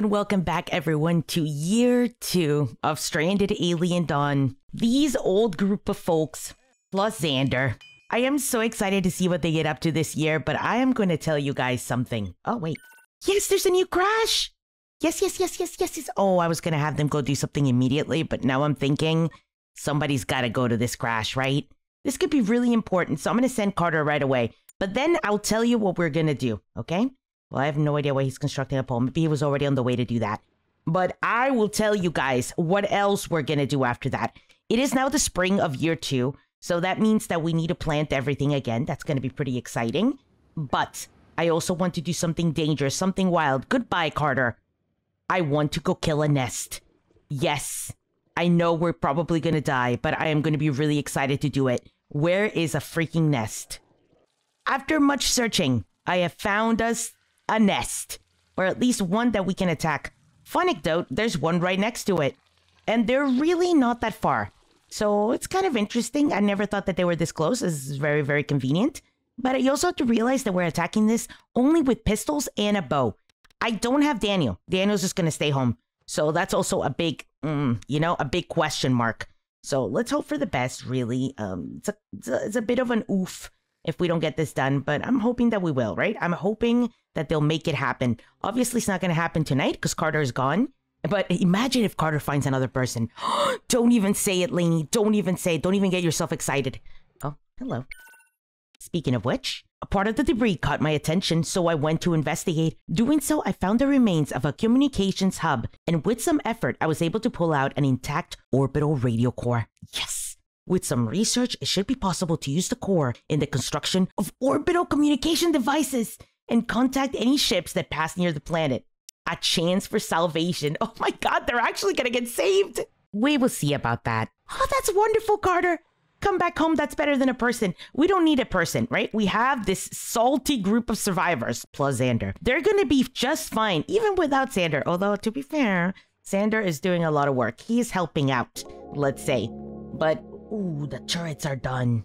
And welcome back, everyone, to year two of Stranded Alien Dawn. These old group of folks, plus Xander. I am so excited to see what they get up to this year, but I am going to tell you guys something. Oh, wait. Yes, there's a new crash. Yes, yes, yes, yes, yes, yes. Oh, I was going to have them go do something immediately, but now I'm thinking somebody's got to go to this crash, right? This could be really important, so I'm going to send Carter right away. But then I'll tell you what we're going to do, okay? Well, I have no idea why he's constructing a pole. Maybe he was already on the way to do that. But I will tell you guys what else we're going to do after that. It is now the spring of year two. So that means that we need to plant everything again. That's going to be pretty exciting. But I also want to do something dangerous, something wild. Goodbye, Carter. I want to go kill a nest. Yes. I know we're probably going to die, but I am going to be really excited to do it. Where is a freaking nest? After much searching, I have found us a nest, or at least one that we can attack. Fun anecdote, there's one right next to it. And they're really not that far. So it's kind of interesting. I never thought that they were this close. This is very, very convenient. But you also have to realize that we're attacking this only with pistols and a bow. I don't have Daniel. Daniel's just going to stay home. So that's also a big, mm, you know, a big question mark. So let's hope for the best, really. Um, it's, a, it's, a, it's a bit of an oof if we don't get this done, but I'm hoping that we will, right? I'm hoping that they'll make it happen. Obviously, it's not going to happen tonight because Carter is gone. But imagine if Carter finds another person. don't even say it, Lainey. Don't even say it. Don't even get yourself excited. Oh, hello. Speaking of which, a part of the debris caught my attention, so I went to investigate. Doing so, I found the remains of a communications hub, and with some effort, I was able to pull out an intact orbital radio core. Yes! With some research, it should be possible to use the core in the construction of orbital communication devices and contact any ships that pass near the planet. A chance for salvation. Oh my god, they're actually gonna get saved! We will see about that. Oh, that's wonderful, Carter! Come back home, that's better than a person. We don't need a person, right? We have this salty group of survivors, plus Xander. They're gonna be just fine, even without Xander. Although, to be fair, Xander is doing a lot of work. He's helping out, let's say. But Ooh, the turrets are done.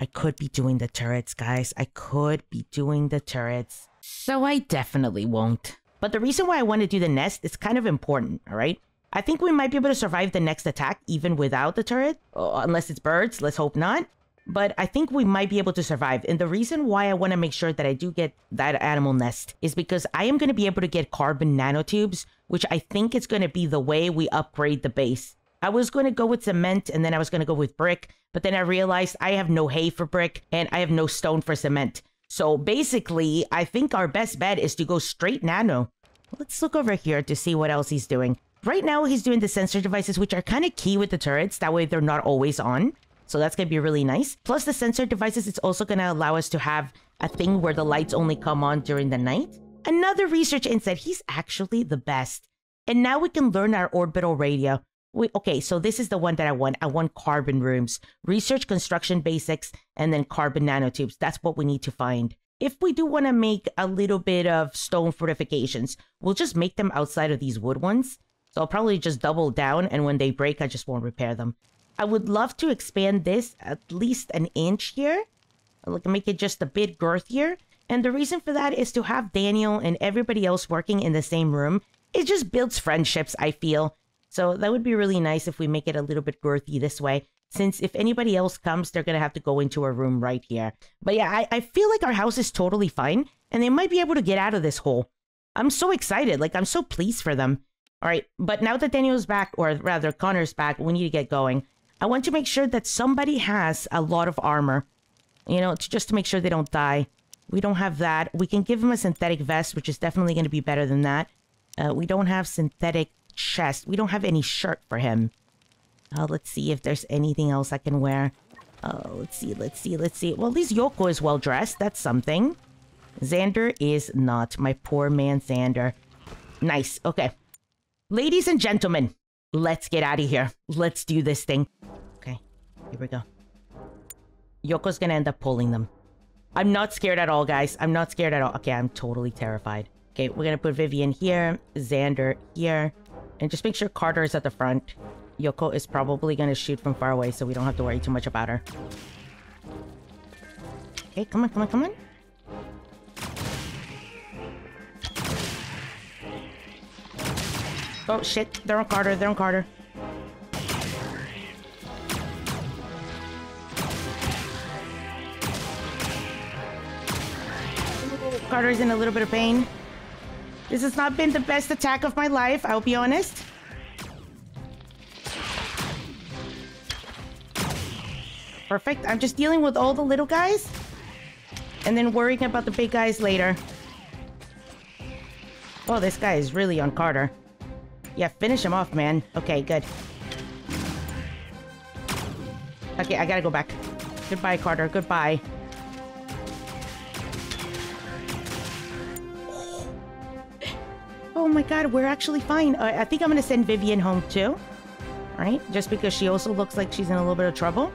I could be doing the turrets, guys. I could be doing the turrets. So I definitely won't. But the reason why I want to do the nest is kind of important, all right? I think we might be able to survive the next attack even without the turret. Oh, unless it's birds, let's hope not. But I think we might be able to survive. And the reason why I want to make sure that I do get that animal nest is because I am going to be able to get carbon nanotubes, which I think is going to be the way we upgrade the base. I was going to go with cement and then I was going to go with brick, but then I realized I have no hay for brick and I have no stone for cement. So basically, I think our best bet is to go straight nano. Let's look over here to see what else he's doing. Right now, he's doing the sensor devices, which are kind of key with the turrets. That way, they're not always on. So that's going to be really nice. Plus, the sensor devices, it's also going to allow us to have a thing where the lights only come on during the night. Another research insight, he's actually the best. And now we can learn our orbital radio. We, okay, so this is the one that I want. I want carbon rooms, research construction basics, and then carbon nanotubes. That's what we need to find. If we do want to make a little bit of stone fortifications, we'll just make them outside of these wood ones. So I'll probably just double down, and when they break, I just won't repair them. I would love to expand this at least an inch here. Like make it just a bit girthier. And the reason for that is to have Daniel and everybody else working in the same room. It just builds friendships, I feel. So that would be really nice if we make it a little bit girthy this way. Since if anybody else comes, they're going to have to go into a room right here. But yeah, I, I feel like our house is totally fine. And they might be able to get out of this hole. I'm so excited. Like, I'm so pleased for them. All right, but now that Daniel's back, or rather Connor's back, we need to get going. I want to make sure that somebody has a lot of armor. You know, to, just to make sure they don't die. We don't have that. We can give him a synthetic vest, which is definitely going to be better than that. Uh, we don't have synthetic chest. We don't have any shirt for him. Uh, let's see if there's anything else I can wear. Uh, let's see, let's see, let's see. Well, at least Yoko is well dressed. That's something. Xander is not. My poor man Xander. Nice. Okay. Ladies and gentlemen, let's get out of here. Let's do this thing. Okay, here we go. Yoko's gonna end up pulling them. I'm not scared at all, guys. I'm not scared at all. Okay, I'm totally terrified. Okay, we're gonna put Vivian here, Xander here. And just make sure Carter is at the front. Yoko is probably going to shoot from far away, so we don't have to worry too much about her. Okay, come on, come on, come on. Oh, shit. They're on Carter. They're on Carter. Carter's in a little bit of pain. This has not been the best attack of my life, I'll be honest. Perfect. I'm just dealing with all the little guys. And then worrying about the big guys later. Oh, this guy is really on Carter. Yeah, finish him off, man. Okay, good. Okay, I gotta go back. Goodbye, Carter. Goodbye. My god, we're actually fine. Uh, I think I'm gonna send Vivian home too. Right? Just because she also looks like she's in a little bit of trouble.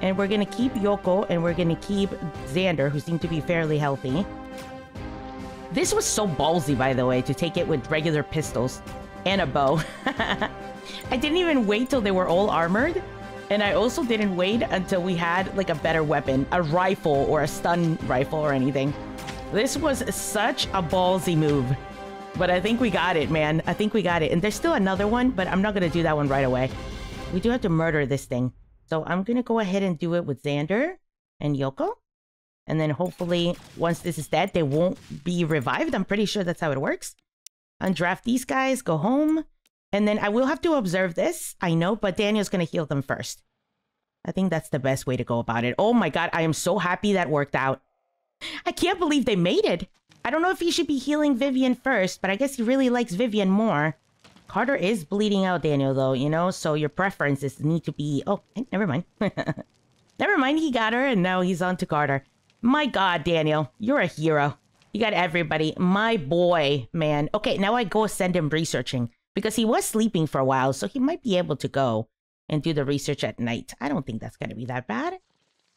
And we're gonna keep Yoko and we're gonna keep Xander, who seemed to be fairly healthy. This was so ballsy, by the way, to take it with regular pistols and a bow. I didn't even wait till they were all armored. And I also didn't wait until we had like a better weapon, a rifle or a stun rifle or anything. This was such a ballsy move. But I think we got it, man. I think we got it. And there's still another one, but I'm not going to do that one right away. We do have to murder this thing. So I'm going to go ahead and do it with Xander and Yoko. And then hopefully, once this is dead, they won't be revived. I'm pretty sure that's how it works. Undraft these guys, go home. And then I will have to observe this, I know, but Daniel's going to heal them first. I think that's the best way to go about it. Oh my god, I am so happy that worked out. I can't believe they made it. I don't know if he should be healing Vivian first, but I guess he really likes Vivian more. Carter is bleeding out, Daniel, though, you know? So your preferences need to be... Oh, eh, never mind. never mind, he got her, and now he's on to Carter. My god, Daniel, you're a hero. You got everybody. My boy, man. Okay, now I go send him researching. Because he was sleeping for a while, so he might be able to go and do the research at night. I don't think that's going to be that bad.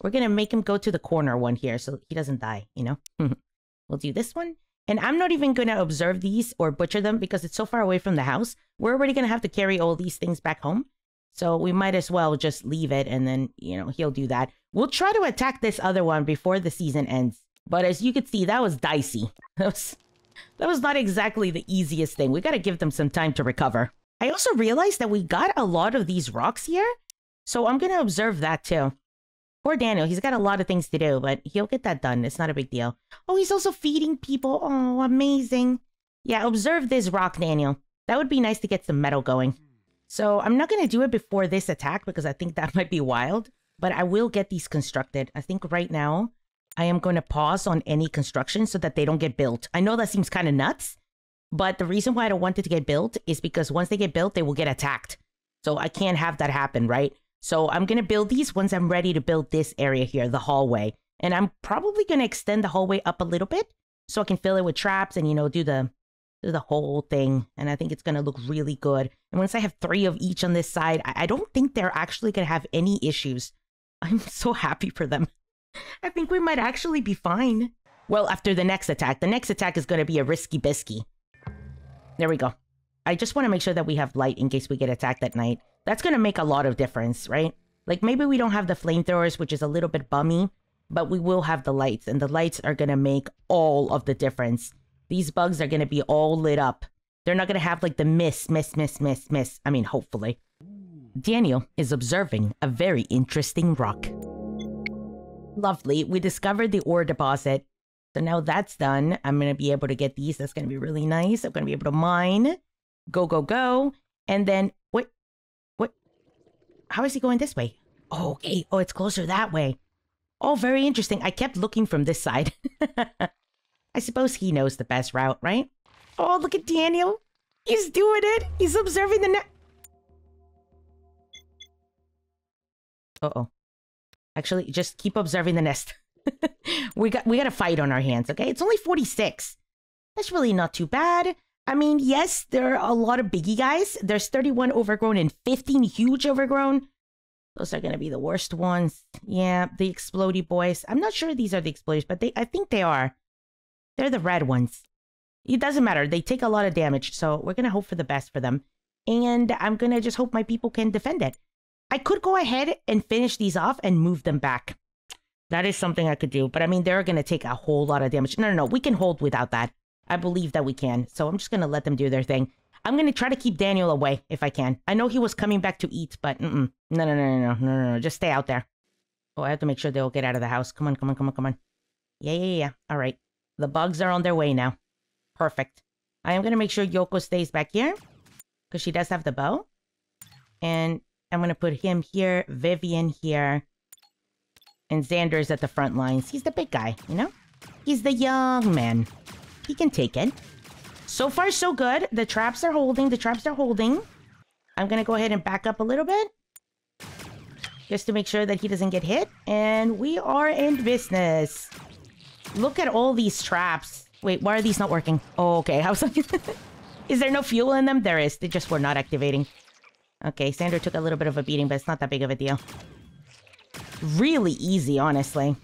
We're going to make him go to the corner one here so he doesn't die, you know? we'll do this one. And I'm not even going to observe these or butcher them because it's so far away from the house. We're already going to have to carry all these things back home. So we might as well just leave it and then, you know, he'll do that. We'll try to attack this other one before the season ends. But as you could see, that was dicey. That was, that was not exactly the easiest thing. We got to give them some time to recover. I also realized that we got a lot of these rocks here. So I'm going to observe that too. Poor Daniel, he's got a lot of things to do, but he'll get that done. It's not a big deal. Oh, he's also feeding people. Oh, amazing. Yeah, observe this rock, Daniel. That would be nice to get some metal going. So I'm not going to do it before this attack because I think that might be wild. But I will get these constructed. I think right now I am going to pause on any construction so that they don't get built. I know that seems kind of nuts, but the reason why I don't want it to get built is because once they get built, they will get attacked. So I can't have that happen, right? So I'm going to build these once I'm ready to build this area here, the hallway. And I'm probably going to extend the hallway up a little bit so I can fill it with traps and, you know, do the do the whole thing. And I think it's going to look really good. And once I have three of each on this side, I, I don't think they're actually going to have any issues. I'm so happy for them. I think we might actually be fine. Well, after the next attack. The next attack is going to be a risky bisky. There we go. I just want to make sure that we have light in case we get attacked at night. That's going to make a lot of difference, right? Like maybe we don't have the flamethrowers, which is a little bit bummy, but we will have the lights and the lights are going to make all of the difference. These bugs are going to be all lit up. They're not going to have like the miss, miss, miss, miss, miss. I mean, hopefully. Daniel is observing a very interesting rock. Lovely. We discovered the ore deposit. So now that's done. I'm going to be able to get these. That's going to be really nice. I'm going to be able to mine. Go, go, go. And then, what? How is he going this way? Oh, okay. Oh, it's closer that way. Oh, very interesting. I kept looking from this side. I suppose he knows the best route, right? Oh, look at Daniel. He's doing it. He's observing the net. Uh-oh. Actually, just keep observing the nest. we got we got a fight on our hands, okay? It's only 46. That's really not too bad. I mean, yes, there are a lot of biggie guys. There's 31 overgrown and 15 huge overgrown. Those are going to be the worst ones. Yeah, the explody boys. I'm not sure these are the exploders, but they I think they are. They're the red ones. It doesn't matter. They take a lot of damage, so we're going to hope for the best for them. And I'm going to just hope my people can defend it. I could go ahead and finish these off and move them back. That is something I could do. But I mean, they're going to take a whole lot of damage. No, no, no. We can hold without that. I believe that we can. So I'm just going to let them do their thing. I'm gonna try to keep Daniel away if I can. I know he was coming back to eat, but mm-mm. no, no, no, no, no, no, no. Just stay out there. Oh, I have to make sure they all get out of the house. Come on, come on, come on, come on. Yeah, yeah, yeah. All right. The bugs are on their way now. Perfect. I am gonna make sure Yoko stays back here because she does have the bow, and I'm gonna put him here, Vivian here, and Xander's at the front lines. He's the big guy, you know. He's the young man. He can take it. So far, so good. The traps are holding. The traps are holding. I'm going to go ahead and back up a little bit. Just to make sure that he doesn't get hit. And we are in business. Look at all these traps. Wait, why are these not working? Oh, okay. How's Is there no fuel in them? There is. They just were not activating. Okay, Xander took a little bit of a beating, but it's not that big of a deal. Really easy, honestly.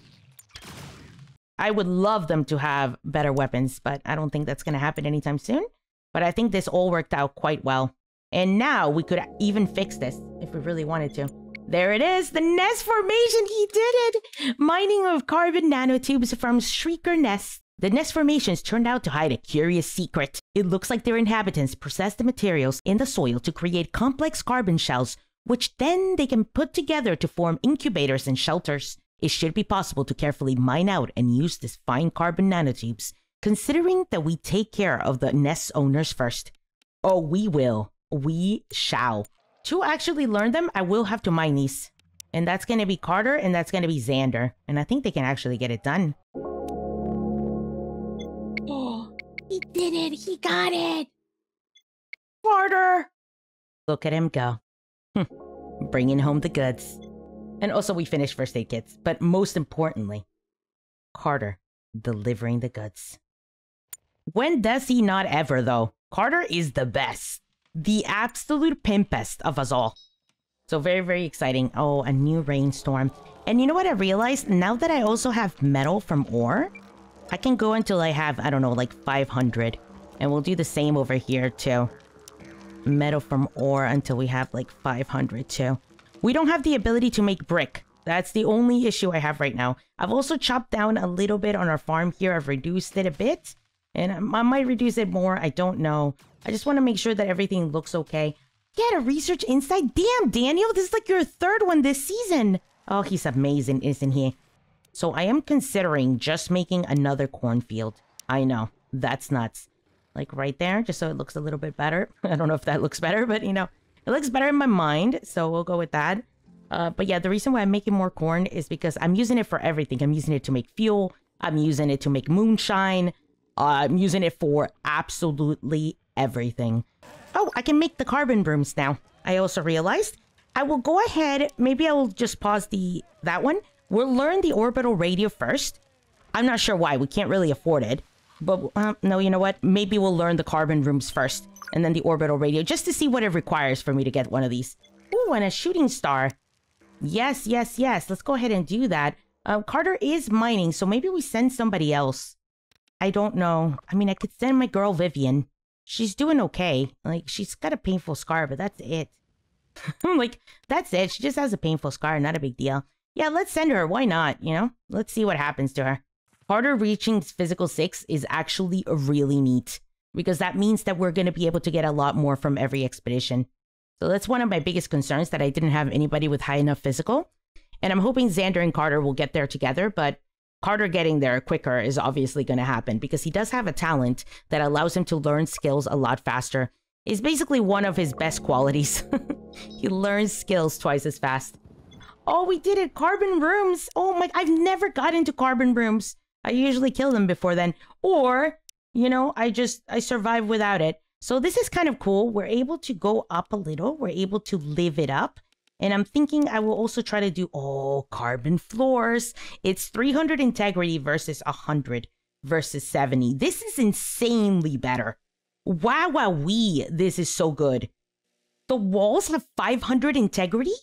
I would love them to have better weapons, but I don't think that's going to happen anytime soon. But I think this all worked out quite well. And now we could even fix this if we really wanted to. There it is, the nest formation, he did it! Mining of carbon nanotubes from Shrieker Nest. The nest formations turned out to hide a curious secret. It looks like their inhabitants process the materials in the soil to create complex carbon shells, which then they can put together to form incubators and shelters. It should be possible to carefully mine out and use these fine carbon nanotubes, considering that we take care of the nest owners first. Oh, we will. We shall. To actually learn them, I will have to mine these. And that's going to be Carter and that's going to be Xander. And I think they can actually get it done. Oh, he did it. He got it. Carter. Look at him go. Bringing home the goods. And also, we finished first aid kits. But most importantly, Carter delivering the goods. When does he not ever, though? Carter is the best. The absolute pimpest of us all. So very, very exciting. Oh, a new rainstorm. And you know what I realized? Now that I also have metal from ore, I can go until I have, I don't know, like 500. And we'll do the same over here, too. Metal from ore until we have like 500, too. We don't have the ability to make brick. That's the only issue I have right now. I've also chopped down a little bit on our farm here. I've reduced it a bit. And I might reduce it more. I don't know. I just want to make sure that everything looks okay. Get a research insight. Damn, Daniel, this is like your third one this season. Oh, he's amazing, isn't he? So I am considering just making another cornfield. I know, that's nuts. Like right there, just so it looks a little bit better. I don't know if that looks better, but you know, it looks better in my mind, so we'll go with that. Uh, but yeah, the reason why I'm making more corn is because I'm using it for everything. I'm using it to make fuel. I'm using it to make moonshine. Uh, I'm using it for absolutely everything. Oh, I can make the carbon rooms now. I also realized I will go ahead. Maybe I will just pause the that one. We'll learn the orbital radio first. I'm not sure why. We can't really afford it. But uh, no, you know what? Maybe we'll learn the carbon rooms first and then the orbital radio just to see what it requires for me to get one of these. Ooh, and a shooting star. Yes, yes, yes. Let's go ahead and do that. Uh, Carter is mining, so maybe we send somebody else. I don't know. I mean, I could send my girl Vivian. She's doing okay. Like, she's got a painful scar, but that's it. I'm like, that's it. She just has a painful scar, not a big deal. Yeah, let's send her. Why not? You know? Let's see what happens to her. Carter reaching physical six is actually really neat because that means that we're going to be able to get a lot more from every expedition. So that's one of my biggest concerns that I didn't have anybody with high enough physical. And I'm hoping Xander and Carter will get there together, but Carter getting there quicker is obviously going to happen because he does have a talent that allows him to learn skills a lot faster. Is basically one of his best qualities. he learns skills twice as fast. Oh, we did it! Carbon rooms! Oh my, I've never got into carbon rooms. I usually kill them before then. Or you know, I just, I survive without it. So this is kind of cool. We're able to go up a little. We're able to live it up. And I'm thinking I will also try to do, oh, carbon floors. It's 300 integrity versus 100 versus 70. This is insanely better. Wow, wow, we. This is so good. The walls have 500 integrity?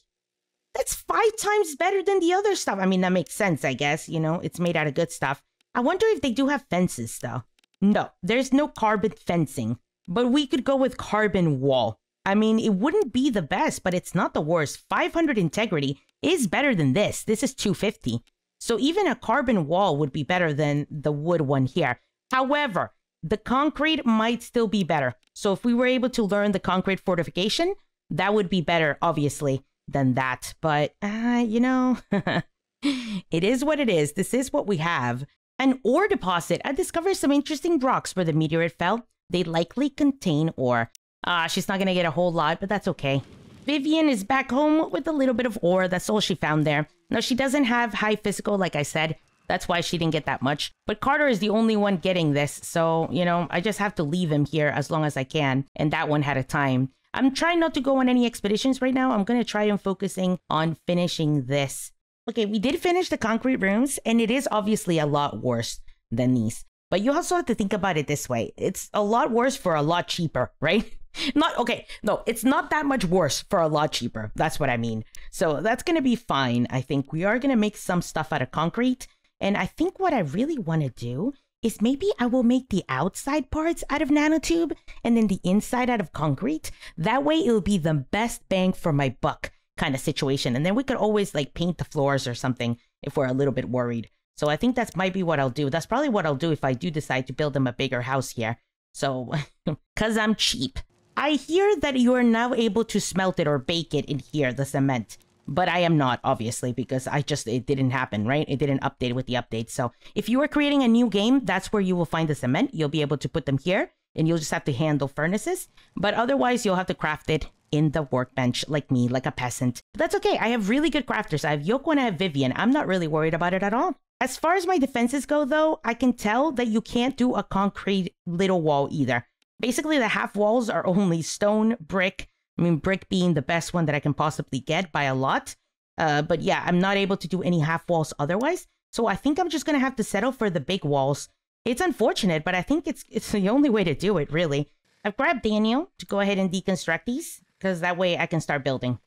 That's five times better than the other stuff. I mean, that makes sense, I guess. You know, it's made out of good stuff. I wonder if they do have fences, though. No, there's no carbon fencing, but we could go with carbon wall. I mean, it wouldn't be the best, but it's not the worst. 500 integrity is better than this. This is 250. So even a carbon wall would be better than the wood one here. However, the concrete might still be better. So if we were able to learn the concrete fortification, that would be better, obviously, than that. But, uh, you know, it is what it is. This is what we have. An ore deposit. I discovered some interesting rocks where the meteorite fell. They likely contain ore. Ah, uh, she's not to get a whole lot, but that's okay. Vivian is back home with a little bit of ore. That's all she found there. No, she doesn't have high physical, like I said. That's why she didn't get that much. But Carter is the only one getting this. So, you know, I just have to leave him here as long as I can. And that one had a time. I'm trying not to go on any expeditions right now. I'm going to try and focusing on finishing this. Okay, we did finish the concrete rooms, and it is obviously a lot worse than these. But you also have to think about it this way. It's a lot worse for a lot cheaper, right? Not okay. No, it's not that much worse for a lot cheaper. That's what I mean. So that's to be fine. I think we are to make some stuff out of concrete. And I think what I really want to do is maybe I will make the outside parts out of nanotube and then the inside out of concrete. That way it'll be the best bang for my buck kind of situation. And then we could always like paint the floors or something if we're a little bit worried. So I think that's might be what I'll do. That's probably what I'll do if I do decide to build them a bigger house here. So, because I'm cheap. I hear that you are now able to smelt it or bake it in here, the cement. But I am not, obviously, because I just, it didn't happen, right? It didn't update with the update. So if you are creating a new game, that's where you will find the cement. You'll be able to put them here and you'll just have to handle furnaces. But otherwise, you'll have to craft it in the workbench like me, like a peasant. But that's okay. I have really good crafters. I have Yoko and I have Vivian. I'm not really worried about it at all. As far as my defenses go, though, I can tell that you can't do a concrete little wall either. Basically, the half walls are only stone, brick. I mean, brick being the best one that I can possibly get by a lot. Uh, but yeah, I'm not able to do any half walls otherwise. So I think I'm just gonna have to settle for the big walls. It's unfortunate, but I think it's it's the only way to do it, really. I've grabbed Daniel to go ahead and deconstruct these, because that way I can start building.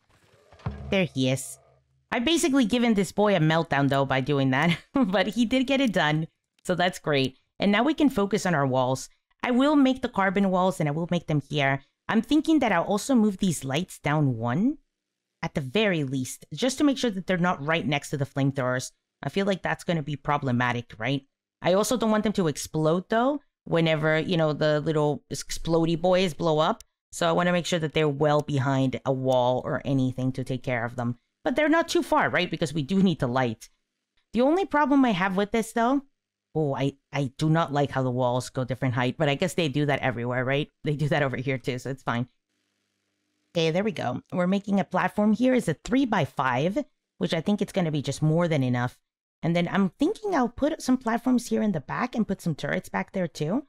There he is. I've basically given this boy a meltdown, though, by doing that. but he did get it done, so that's great. And now we can focus on our walls. I will make the carbon walls and I will make them here. I'm thinking that I'll also move these lights down one at the very least, just to make sure that they're not right next to the flamethrowers. I feel like that's going to be problematic, right? I also don't want them to explode though, whenever, you know, the little explody boys blow up. So I want to make sure that they're well behind a wall or anything to take care of them. But they're not too far, right? Because we do need the light. The only problem I have with this though Oh, I, I do not like how the walls go different height, but I guess they do that everywhere, right? They do that over here too, so it's fine. Okay, there we go. We're making a platform here. It's a 3 by 5 which I think it's going to be just more than enough. And then I'm thinking I'll put some platforms here in the back and put some turrets back there too.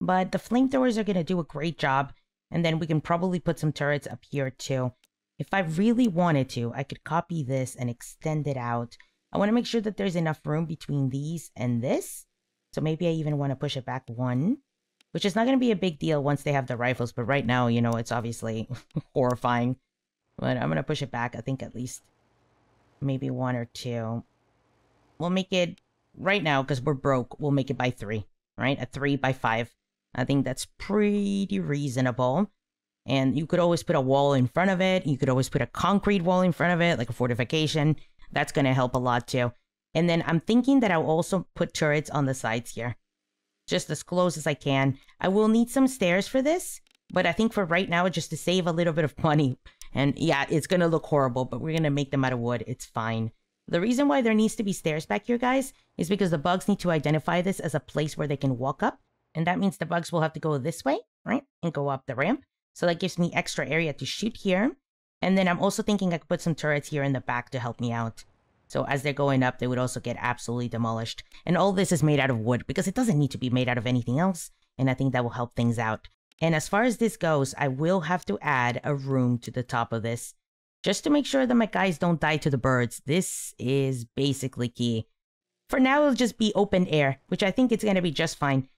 But the flamethrowers are going to do a great job. And then we can probably put some turrets up here too. If I really wanted to, I could copy this and extend it out I want to make sure that there's enough room between these and this. So maybe I even want to push it back one, which is not going to be a big deal once they have the rifles. But right now, you know, it's obviously horrifying. But I'm going to push it back, I think at least maybe one or two. We'll make it right now because we're broke. We'll make it by three, right? A three by five. I think that's pretty reasonable. And you could always put a wall in front of it. You could always put a concrete wall in front of it, like a fortification. That's going to help a lot too. And then I'm thinking that I'll also put turrets on the sides here. Just as close as I can. I will need some stairs for this. But I think for right now, just to save a little bit of money. And yeah, it's going to look horrible, but we're going to make them out of wood. It's fine. The reason why there needs to be stairs back here, guys, is because the bugs need to identify this as a place where they can walk up. And that means the bugs will have to go this way, right? And go up the ramp. So that gives me extra area to shoot here. And then I'm also thinking I could put some turrets here in the back to help me out. So as they're going up, they would also get absolutely demolished. And all this is made out of wood because it doesn't need to be made out of anything else. And I think that will help things out. And as far as this goes, I will have to add a room to the top of this. Just to make sure that my guys don't die to the birds. This is basically key. For now, it'll just be open air, which I think it's going to be just fine.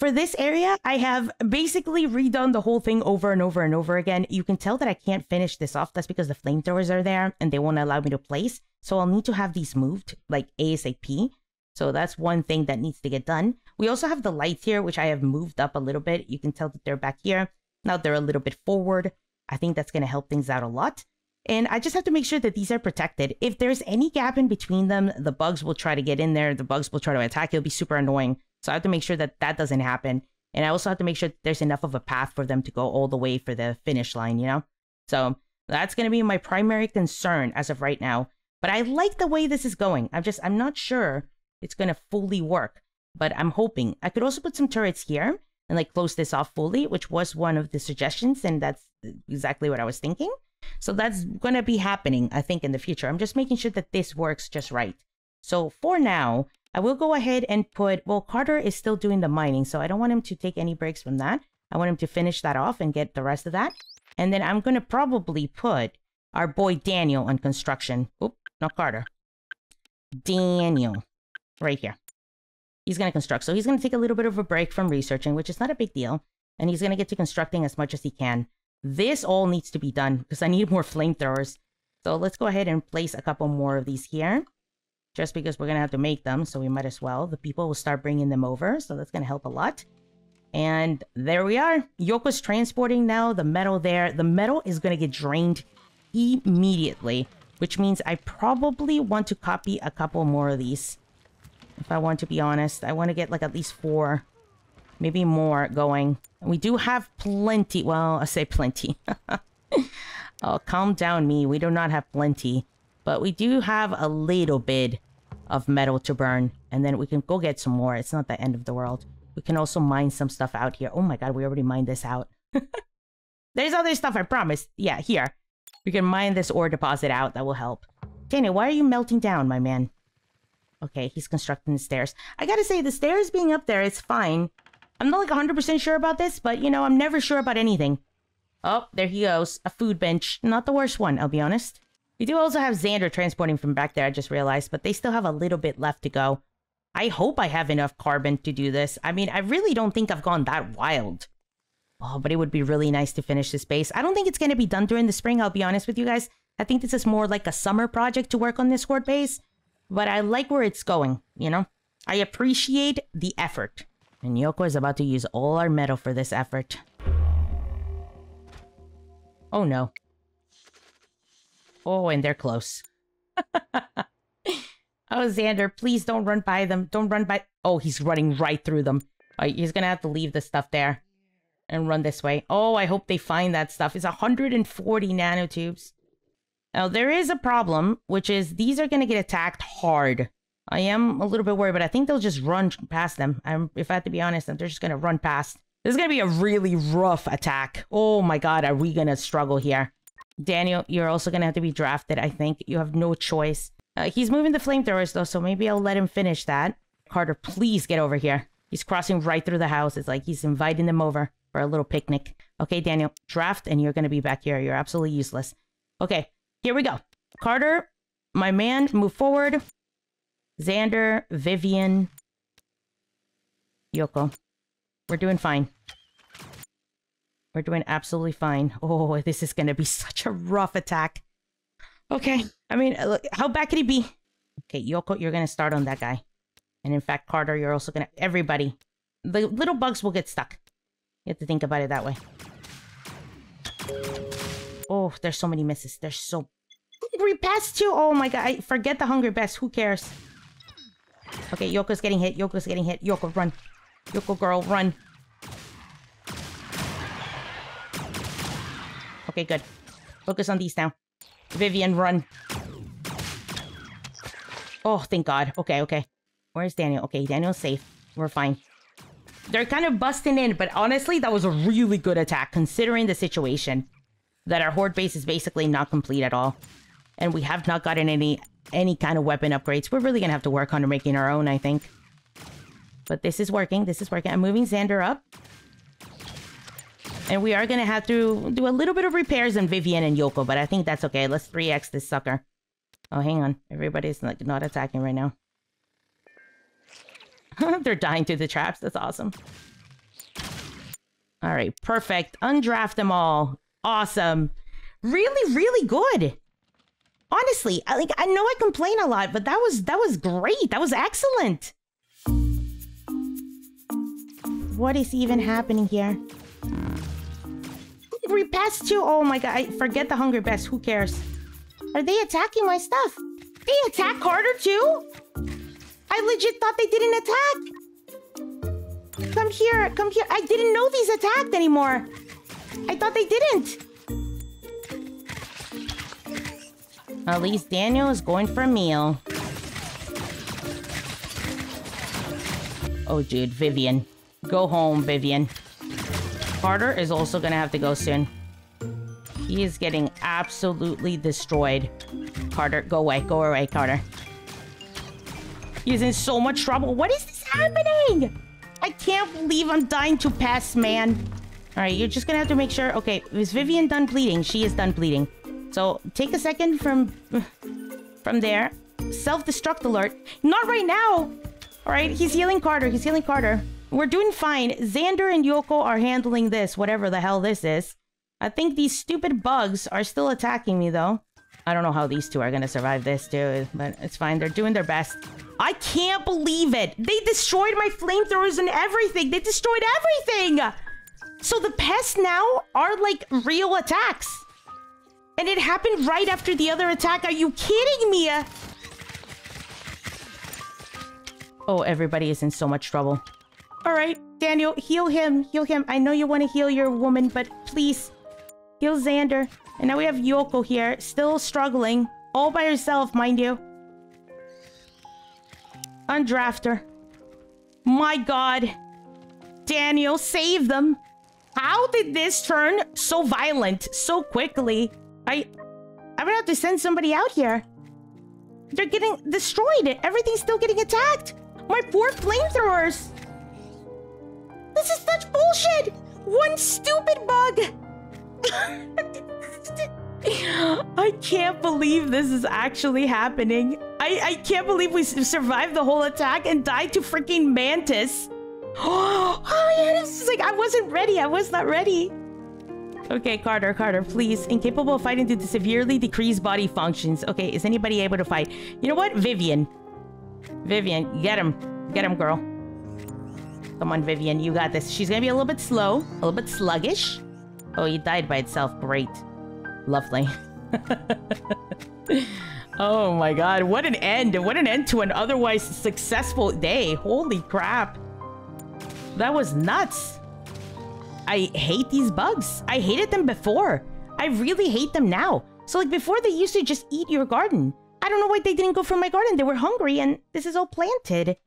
For this area, I have basically redone the whole thing over and over and over again. You can tell that I can't finish this off. That's because the flamethrowers are there and they won't allow me to place. So I'll need to have these moved like ASAP. So that's one thing that needs to get done. We also have the lights here, which I have moved up a little bit. You can tell that they're back here. Now they're a little bit forward. I think that's going to help things out a lot. And I just have to make sure that these are protected. If there's any gap in between them, the bugs will try to get in there. The bugs will try to attack. It'll be super annoying. So I have to make sure that that doesn't happen. And I also have to make sure there's enough of a path for them to go all the way for the finish line, you know? So that's going to be my primary concern as of right now. But I like the way this is going. I'm just, I'm not sure it's going to fully work, but I'm hoping. I could also put some turrets here and like close this off fully, which was one of the suggestions. And that's exactly what I was thinking. So that's going to be happening, I think, in the future. I'm just making sure that this works just right. So for now, I will go ahead and put, well, Carter is still doing the mining, so I don't want him to take any breaks from that. I want him to finish that off and get the rest of that. And then I'm going to probably put our boy Daniel on construction. Oop, not Carter. Daniel. Right here. He's going to construct. So he's going to take a little bit of a break from researching, which is not a big deal. And he's going to get to constructing as much as he can. This all needs to be done because I need more flamethrowers. So let's go ahead and place a couple more of these here. Just because we're going to have to make them, so we might as well. The people will start bringing them over, so that's going to help a lot. And there we are. Yoko's transporting now the metal there. The metal is going to get drained immediately, which means I probably want to copy a couple more of these. If I want to be honest, I want to get like at least four, maybe more going. We do have plenty. Well, I say plenty. oh, calm down, me. We do not have plenty. But we do have a little bit of metal to burn. And then we can go get some more. It's not the end of the world. We can also mine some stuff out here. Oh my god, we already mined this out. There's other stuff, I promise. Yeah, here. We can mine this ore deposit out. That will help. Daniel, why are you melting down, my man? Okay, he's constructing the stairs. I gotta say, the stairs being up there is fine. I'm not like 100% sure about this, but you know, I'm never sure about anything. Oh, there he goes. A food bench. Not the worst one, I'll be honest. We do also have Xander transporting from back there, I just realized, but they still have a little bit left to go. I hope I have enough carbon to do this. I mean, I really don't think I've gone that wild. Oh, but it would be really nice to finish this base. I don't think it's going to be done during the spring, I'll be honest with you guys. I think this is more like a summer project to work on this horde base. But I like where it's going, you know? I appreciate the effort. And Yoko is about to use all our metal for this effort. Oh no. Oh, and they're close. Oh, Xander, please don't run by them. Don't run by... Oh, he's running right through them. Oh, he's gonna have to leave the stuff there. And run this way. Oh, I hope they find that stuff. It's 140 nanotubes. Now, there is a problem, which is these are gonna get attacked hard. I am a little bit worried, but I think they'll just run past them. I'm, if I have to be honest, they're just gonna run past. This is gonna be a really rough attack. Oh my god, are we gonna struggle here? Daniel, you're also gonna have to be drafted, I think. You have no choice. Uh, he's moving the flamethrowers though, so maybe I'll let him finish that. Carter, please get over here. He's crossing right through the house. It's like he's inviting them over for a little picnic. Okay, Daniel, draft, and you're going to be back here. You're absolutely useless. Okay, here we go. Carter, my man, move forward. Xander, Vivian, Yoko. We're doing fine. We're doing absolutely fine. Oh, this is going to be such a rough attack. Okay. I mean, uh, how bad could he be? Okay, Yoko, you're going to start on that guy. And in fact, Carter, you're also going to... Everybody. The little bugs will get stuck. You have to think about it that way. Oh, there's so many misses. There's so... Hungry Pest too! Oh my god, I forget the Hungry Pest. Who cares? Okay, Yoko's getting hit. Yoko's getting hit. Yoko, run. Yoko girl, run. Okay, good. Focus on these now. Vivian, run. Oh, thank God. Okay, okay. Where's Daniel? Okay, Daniel's safe. We're fine. They're kind of busting in, but honestly, that was a really good attack, considering the situation. That our horde base is basically not complete at all. And we have not gotten any any kind of weapon upgrades. We're really gonna have to work on making our own, I think. But this is working. This is working. I'm moving Xander up. And we are going to have to do a little bit of repairs on Vivian and Yoko, but I think that's okay. Let's 3x this sucker. Oh, hang on. Everybody's like not attacking right now. They're dying to the traps. That's awesome. All right, perfect. Undraft them all. Awesome. Really, really good. Honestly, I, like I know I complain a lot, but that was that was great. That was excellent. What is even happening here? Hungry Pest too? Oh my god, I forget the Hungry Pest. Who cares? Are they attacking my stuff? They attack Carter too? I legit thought they didn't attack. Come here, come here. I didn't know these attacked anymore. I thought they didn't. At least Daniel is going for a meal. Oh, dude, Vivian. Go home, Vivian. Carter is also gonna have to go soon. He is getting absolutely destroyed. Carter, go away. Go away, Carter. He's in so much trouble. What is this happening? I can't believe I'm dying to pass, man. All right, you're just gonna have to make sure. Okay, is Vivian done bleeding? She is done bleeding. So take a second from from there. Self-destruct alert. Not right now. All right, he's healing Carter. He's healing Carter. We're doing fine. Xander and Yoko are handling this, whatever the hell this is. I think these stupid bugs are still attacking me, though. I don't know how these two are gonna survive this, too, but it's fine. They're doing their best. I can't believe it! They destroyed my flamethrowers and everything! They destroyed everything! So the pests now are, like, real attacks. And it happened right after the other attack. Are you kidding me? Oh, everybody is in so much trouble. All right, Daniel, heal him. Heal him. I know you want to heal your woman, but please, heal Xander. And now we have Yoko here, still struggling. All by herself, mind you. Undraft her. My god. Daniel, save them. How did this turn so violent so quickly? I... I'm gonna have to send somebody out here. They're getting destroyed. Everything's still getting attacked. My poor flamethrowers! This is such bullshit! One stupid bug! I can't believe this is actually happening. I, I can't believe we survived the whole attack and died to freaking Mantis. Oh, yeah, this is like, I wasn't ready. I was not ready. Okay, Carter, Carter, please. Incapable of fighting due to severely decreased body functions. Okay, is anybody able to fight? You know what? Vivian. Vivian, get him. Get him, girl. Come on, Vivian, you got this. She's gonna be a little bit slow, a little bit sluggish. Oh, he died by itself. Great. Lovely. oh my god, what an end. What an end to an otherwise successful day. Holy crap. That was nuts. I hate these bugs. I hated them before. I really hate them now. So like before they used to just eat your garden. I don't know why they didn't go for my garden. They were hungry and this is all planted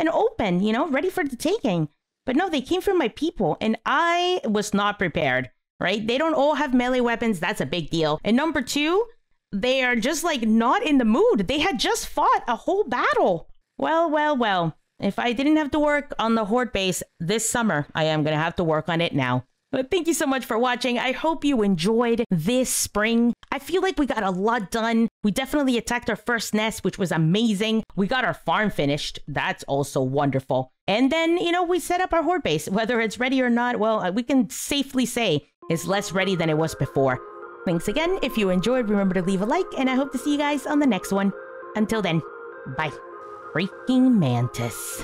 and open, you know, ready for the taking. But no, they came from my people and I was not prepared, right? They don't all have melee weapons. That's a big deal. And number two, they are just like not in the mood. They had just fought a whole battle. Well, well, well. If I didn't have to work on the Horde base this summer, I am going to have to work on it now. But thank you so much for watching. I hope you enjoyed this spring. I feel like we got a lot done. We definitely attacked our first nest, which was amazing. We got our farm finished. That's also wonderful. And then, you know, we set up our horde base. Whether it's ready or not, well, uh, we can safely say it's less ready than it was before. Thanks again. If you enjoyed, remember to leave a like, and I hope to see you guys on the next one. Until then, bye. Freaking Mantis.